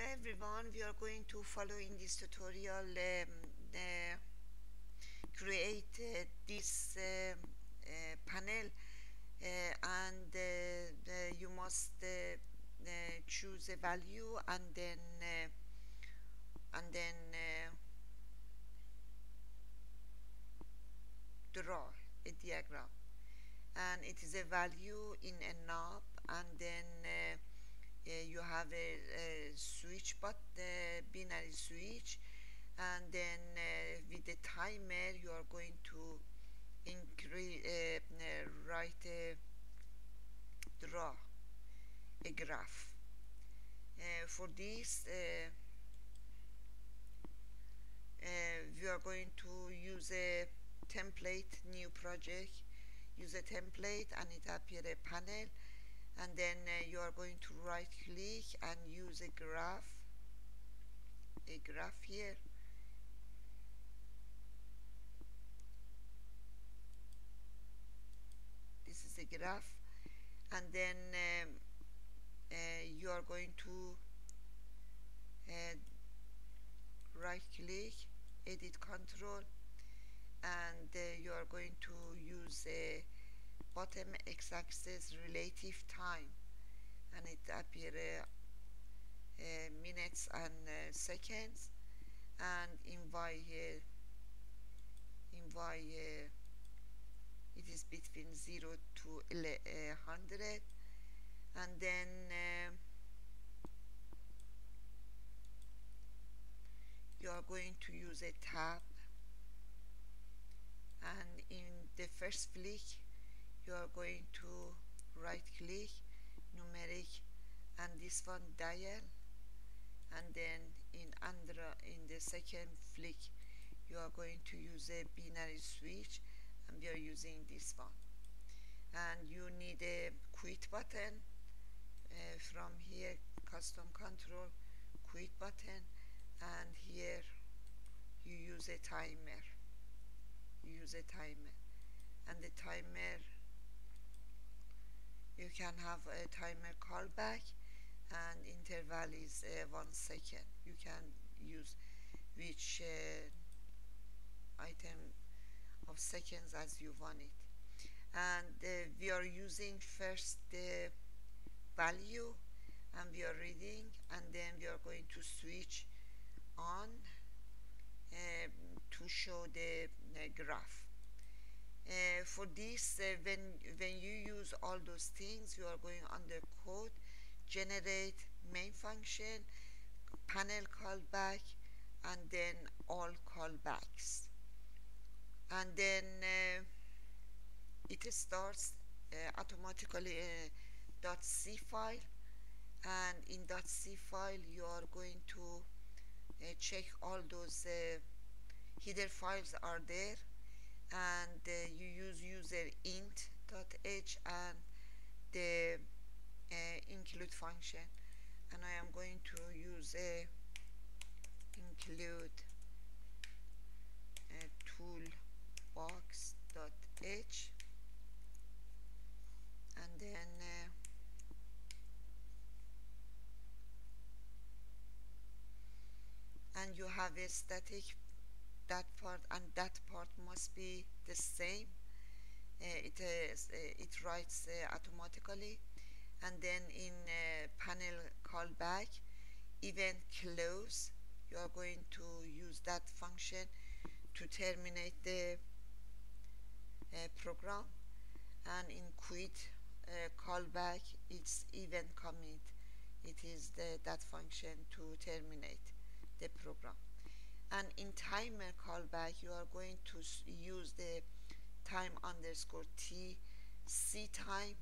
hello everyone. We are going to follow in this tutorial um, uh, create uh, this um, uh, panel uh, and uh, you must uh, choose a value and then and then draw a diagram. And it is a value in a knob and then uh, Eh, you have a, a switch but the binary switch and then uh, with the timer you are going to increase uh, eh, write a draw a graph. For this we are going to use a template new project. Use a template and it appear a panel and then uh, you are going to right click and use a graph a graph here. This is a graph. And then um, uh, you are going to uh, right click edit control. And uh, you are going to use a bottom x-axis relative time. And it appear uh, uh, minutes and uh, seconds. And in y here in y uh, it is between 0 to 100 and then you are going to use a tab. And in the first flick you are going to right click numeric and this one dial. And then in under in the second flick you are going to use a binary switch and we are using this one. And you need a quit button uh, from here custom control quit button and here you use a timer. You use a timer. And the timer can have a timer callback and interval is uh, one second. You can use which uh, item of seconds as you want it. And uh, we are using first the value and we are reading and then we are going to switch on um, to show the, the graph uh, for this uh, when when you use all those things you are going under code generate main function panel callback and then all callbacks. And then uh, it starts uh, automatically uh, .c file. And in .c file you are going to uh, check all those header files are there and uh, you use user int.h and the uh, include function. And I am going to use a include a toolbox.h and then uh, and you have a static that part and that part must be the same. Uh, it is uh, it writes uh, automatically and then in uh, panel callback event close you are going to use that function to terminate the uh, program. And in quit uh, callback it's event commit. It is the, that function to terminate the program and in timer callback you are going to use the time underscore t c time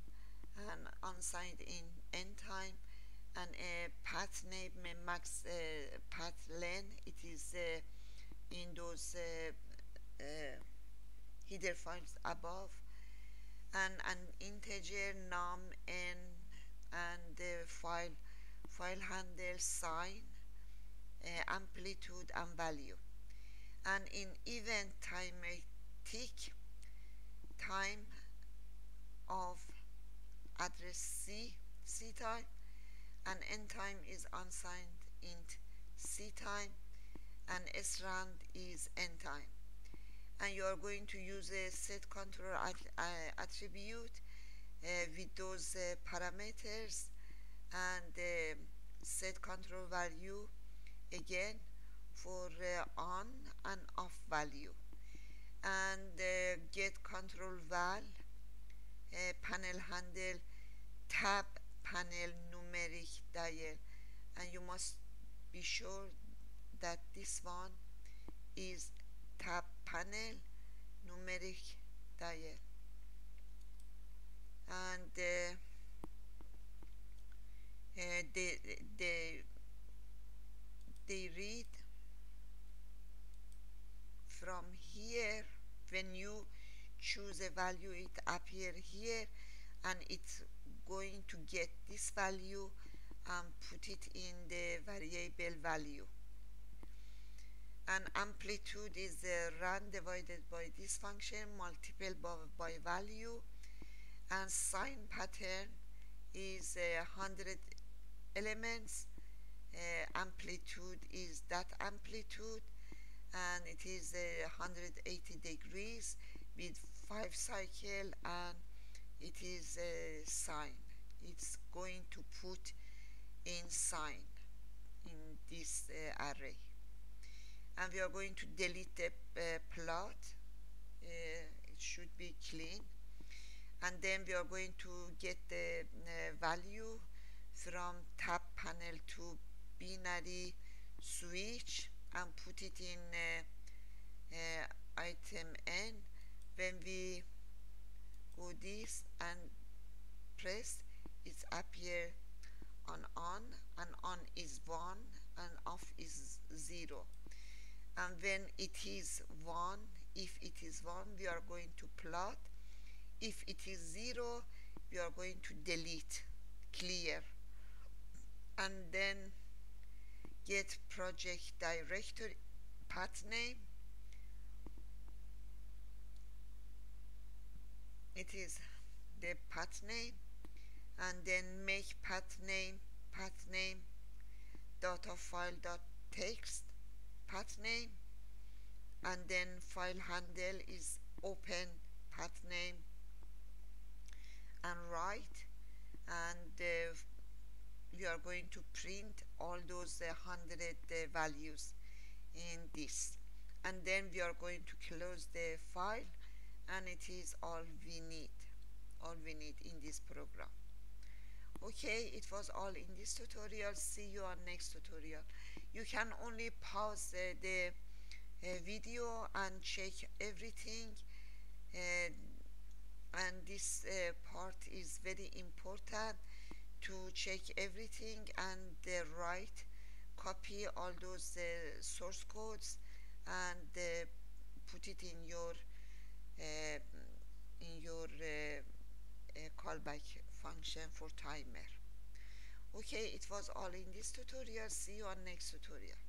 and unsigned in end time and a path name max uh, path length. It is uh, in those uh, uh, header files above. And an integer num n and the file file handle sign uh, amplitude and value. And in event timer tick time of address C C time and end time is unsigned int c time and srand is end time. And you are going to use a set control at, uh, attribute uh, with those uh, parameters and set control value again for uh, on and off value. And uh, get control val uh, panel handle tab panel numeric dial. And you must be sure that this one is tab panel numeric dial. And uh, uh, they, they, they read from here when you choose a value it appear here and it's going to get this value and put it in the variable value. And amplitude is the run divided by this function multiple by, by value. And sine pattern is uh, 100 elements. Uh, amplitude is that amplitude and it is uh, 180 degrees with 5 cycle and it is a sign it's going to put in sign in this uh, array. And we are going to delete the uh, plot. Uh, it should be clean. And then we are going to get the uh, value from tab panel to binary switch and put it in uh, item n. When we go this and press it's appear on on and on is 1 and off is 0 and when it is 1 if it is 1 we are going to plot. If it is 0 we are going to delete clear. And then get project directory path name? It is the path name and then make path name path name data file dot text path name and then file handle is open path name and write and uh, we are going to print all those uh, hundred uh, values in this. And then we are going to close the file and it is all we need all we need in this program. Okay it was all in this tutorial. See you on next tutorial. You can only pause uh, the uh, video and check everything uh, and this uh, part is very important to check everything and uh, write copy all those uh, source codes and uh, put it in your uh, in your uh, callback function for timer. Okay it was all in this tutorial. See you on next tutorial